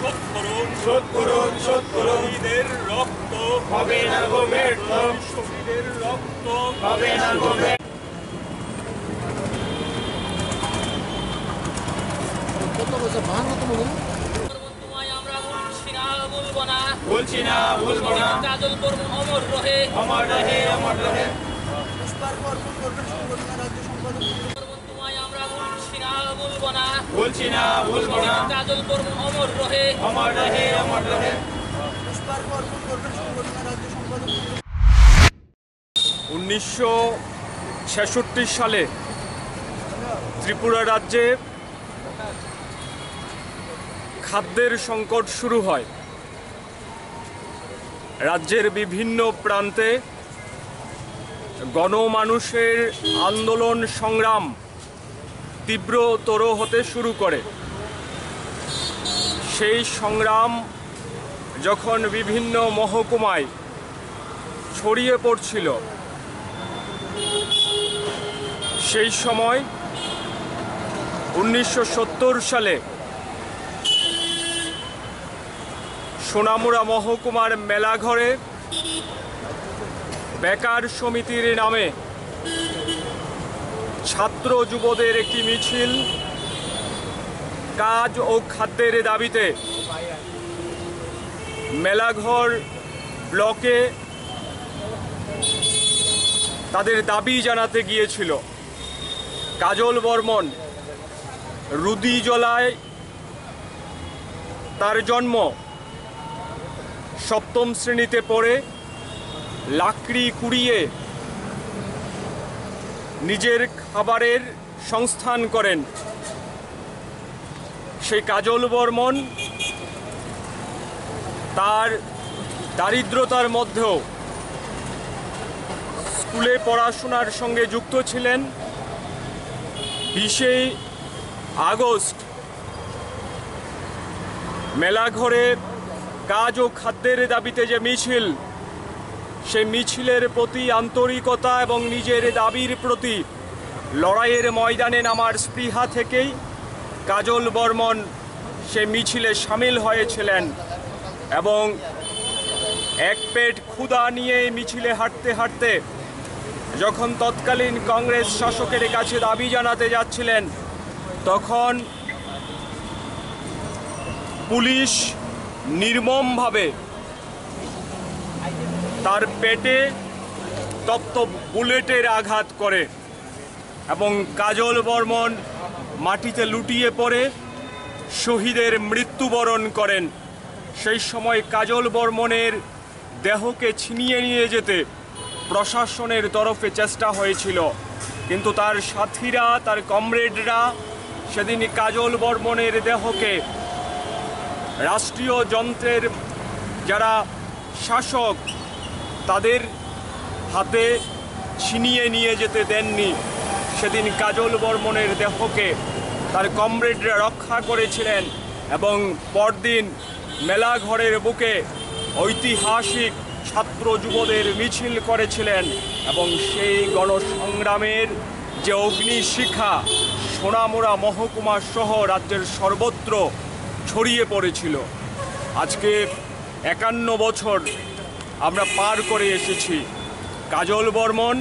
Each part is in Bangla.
শোধ করুন শোধ করুন শোধ করুন শহীদের রক্ত হবে না গো ব্যর্থ শহীদের রক্ত হবে না গো তোমায় আমরা বলছি না বলব না। কাজল করব অমর রহে। আমার রহে আমার রহে। তোমায় না। বলছি না বলব না। কাজল করব অমর রহে আমার রহে। আমার রহে উনিশশো ছেষট্টি সালে ত্রিপুরা রাজ্যে খাদ্যের সংকট শুরু হয়। রাজ্যের বিভিন্ন প্রান্তে গণমানুষের আন্দোলন সংগ্রাম তীব্রতর হতে শুরু করে। সেই সংগ্রাম যখন বিভিন্ন মহকুমায় ছড়িয়ে পড়ছিল, সেই সময় উনিশশো সত্তর সালে সোনামুড়া মহকুমার মেলাঘরে বেকার সমিতির নামে ছাত্র যুবদের একটি মিছিল, কাজ ও খাদ্যের দাবিতে মেলাঘর ব্লকে তাদের দাবি জানাতে গিয়েছিল। কাজল বর্মন রুদিজলায় তার জন্ম সপ্তম শ্রেণীতে পড়ে, লাকড়ি কুড়িয়ে নিজের খাবারের সংস্থান করেন। সেই কাজল বর্মন তার দারিদ্রতার মধ্যেও স্কুলে পড়াশোনার সঙ্গে যুক্ত ছিলেন। বিশে আগস্ট মেলাঘরে কাজ ও খাদ্যের দাবিতে যে মিছিল সে মিছিলের প্রতি আন্তরিকতা এবং নিজের দাবির প্রতি লড়াইয়ের ময়দানে নামার স্পৃহা থেকেই কাজল বর্মন সে মিছিলে সামিল হয়েছিলেন এবং এক পেট ক্ষুধা নিয়ে মিছিলে হাঁটতে হাঁটতে যখন তৎকালীন কংগ্রেস শাসকের কাছে দাবি জানাতে যাচ্ছিলেন, তখন পুলিশ নির্মমভাবে তার পেটে তপ্ত বুলেটের আঘাত করে এবং কাজল বর্মন মাটিতে লুটিয়ে পড়ে শহীদের মৃত্যুবরণ করেন। সেই সময় কাজল বর্মনের দেহকে ছিনিয়ে নিয়ে যেতে প্রশাসনের তরফে চেষ্টা হয়েছিল। কিন্তু তার সাথীরা, তার কমরেডরা সেদিন কাজল বর্মনের দেহকে রাষ্ট্রীয় যন্ত্রের, যারা শাসক তাদের হাতে ছিনিয়ে নিয়ে যেতে দেননি। সেদিন কাজল বর্মনের দেহকে তার কমরেডরা রক্ষা করেছিলেন এবং পরদিন মেলাঘরের বুকে ঐতিহাসিক ছাত্র যুবদের মিছিল করেছিলেন এবং সেই গণসংগ্রামের যে অগ্নিশিখা সোনামোড়া মহকুমা সহ রাজ্যের সর্বত্র ছড়িয়ে পড়েছিল। আজকে একান্ন বছর আমরা পার করে এসেছি। কাজল বর্মন,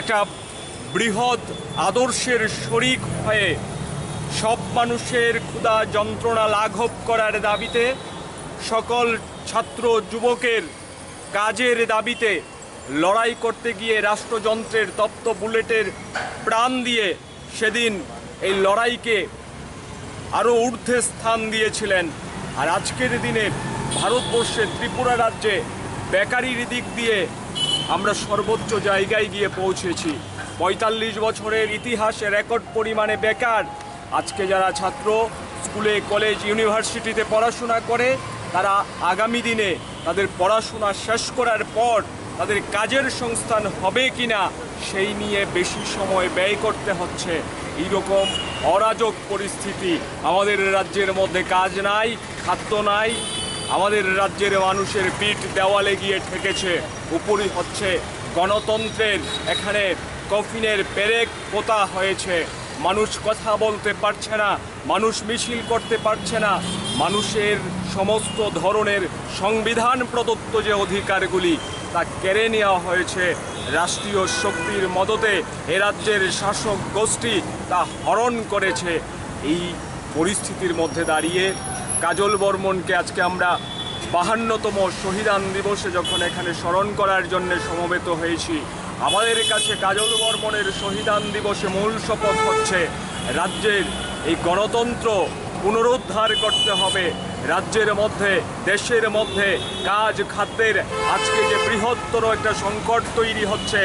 একটা বৃহৎ আদর্শের শরিক হয়ে সব মানুষের ক্ষুধা যন্ত্রণা লাঘব করার দাবিতে সকল ছাত্র যুবকের কাজের দাবিতে লড়াই করতে গিয়ে রাষ্ট্রযন্ত্রের তপ্ত বুলেটের প্রাণ দিয়ে সেদিন এই লড়াইকে আরও ঊর্ধ্বে স্থান দিয়েছিলেন। আর আজকের দিনে ভারতবর্ষের ত্রিপুরা রাজ্যে বেকারির দিক দিয়ে আমরা সর্বোচ্চ জায়গায় গিয়ে পৌঁছেছি। পঁয়তাল্লিশ বছরের ইতিহাসে রেকর্ড পরিমাণে বেকার। আজকে যারা ছাত্র, স্কুলে, কলেজ, ইউনিভার্সিটিতে পড়াশোনা করে, তারা আগামী দিনে তাদের পড়াশোনা শেষ করার পর তাদের কাজের সংস্থান হবে কি না সেই নিয়ে বেশি সময় ব্যয় করতে হচ্ছে। এইরকম অরাজক পরিস্থিতি আমাদের রাজ্যের মধ্যে কাজ নাই, খাদ্য নাই আমাদের রাজ্যের মানুষের পিঠ দেওয়ালে গিয়ে ঠেকেছে। উপরই হচ্ছে গণতন্ত্রের, এখানে কফিনের পেরেক পোতা হয়েছে। মানুষ কথা বলতে পারছে না, মানুষ মিছিল করতে পারছে না। মানুষের সমস্ত ধরনের সংবিধান প্রদত্ত যে অধিকারগুলি, তা কেড়ে নেওয়া হয়েছে। রাষ্ট্রীয় শক্তির মদতে এ রাজ্যের শাসক গোষ্ঠী তা হরণ করেছে। এই পরিস্থিতির মধ্যে দাঁড়িয়ে কাজল বর্মনকে আজকে আমরা বাহান্নতম শহীদান দিবসে যখন এখানে স্মরণ করার জন্য সমবেত হয়েছি, আমাদের কাছে কাজল বর্মনের শহীদান দিবসে মূল শপথ হচ্ছে, রাজ্যের এই গণতন্ত্র পুনরুদ্ধার করতে হবে। রাজ্যের মধ্যে, দেশের মধ্যে কাজ, খাদ্যের আজকে যে বৃহত্তর একটা সংকট তৈরি হচ্ছে,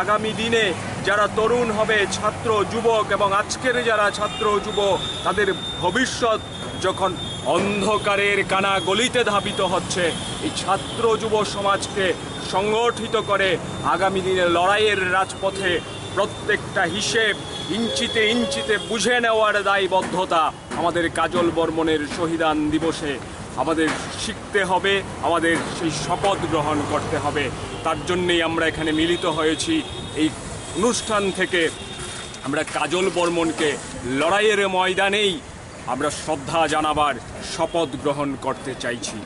আগামী দিনে যারা তরুণ হবে, ছাত্র, যুবক এবং আজকের যারা ছাত্র যুবক তাদের ভবিষ্যৎ যখন অন্ধকারের কানা গলিতে ধাবিত হচ্ছে এই ছাত্র যুব সমাজকে সংগঠিত করে আগামী দিনে লড়াইয়ের রাজপথে প্রত্যেকটা হিসেব ইঞ্চিতে ইঞ্চিতে বুঝে নেওয়ার দায়বদ্ধতা আমাদের কাজল বর্মনের শহীদান দিবসে আমাদের শিখতে হবে, আমাদের সেই শপথ গ্রহণ করতে হবে। তার জন্যেই আমরা এখানে মিলিত হয়েছি। এই অনুষ্ঠান থেকে আমরা কাজল বর্মনকে লড়াইয়ের ময়দানেই আমরা শ্রদ্ধা জানাবার শপথ গ্রহণ করতে চাইছি।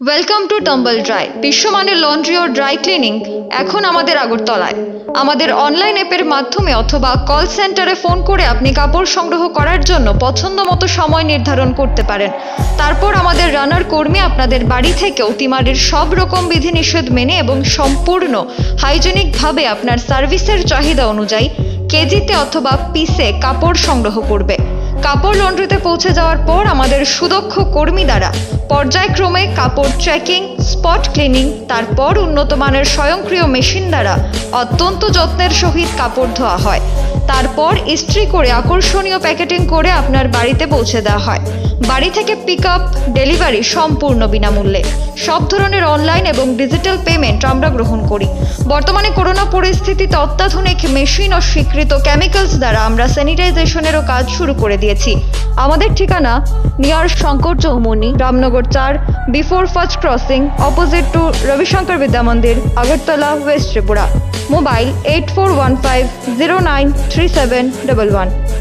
ওয়েলকাম টু টাম্বল ড্রাই বিশ্বমানের লন্ড্রি ও ড্রাই ক্লিনিং এখন আমাদের আগরতলায়। আমাদের অনলাইন অ্যাপের মাধ্যমে অথবা কল সেন্টারে ফোন করে আপনি কাপড় সংগ্রহ করার জন্য পছন্দ মতো সময় নির্ধারণ করতে পারেন। তারপর আমাদের রানার কর্মী আপনাদের বাড়ি থেকে অতিমারির সব রকম বিধিনিষেধ মেনে এবং সম্পূর্ণ হাইজেনিকভাবে আপনার সার্ভিসের চাহিদা অনুযায়ী কেজিতে অথবা পিসে কাপড় সংগ্রহ করবে। কাপড় লন্ড্রিতে পৌঁছে যাওয়ার পর আমাদের সুদক্ষ কর্মী দ্বারা পর্যায়ক্রমে কাপড় ট্র্যাকিং স্পট ক্লিনিং তারপর উন্নত মানের স্বয়ংক্রিয় মেশিন দ্বারা অত্যন্ত যত্নের সহিত কাপড় ধোয়া হয়। তারপর ইস্ত্রি করে আকর্ষণীয় প্যাকেটিং করে আপনার বাড়িতে পৌঁছে দেওয়া হয়। বাড়ি থেকে পিক আপ ডেলিভারি সম্পূর্ণ বিনামূল্যে। সব ধরনের অনলাইন এবং ডিজিটাল পেমেন্ট আমরা গ্রহণ করি। বর্তমানে করোনা পরিস্থিতিতে অত্যাধুনিক মেশিন ও স্বীকৃত কেমিক্যালস দ্বারা আমরা স্যানিটাইজেশনেরও কাজ শুরু করে দিয়েছি। আমাদের ঠিকানা নিয়ার শঙ্কর চৌমনি রামনগর চার, before first crossing, opposite to Rabishankar Vidya Mandir, Agartala, west Tripura. Mobile eight four one five zero nine three seven double one.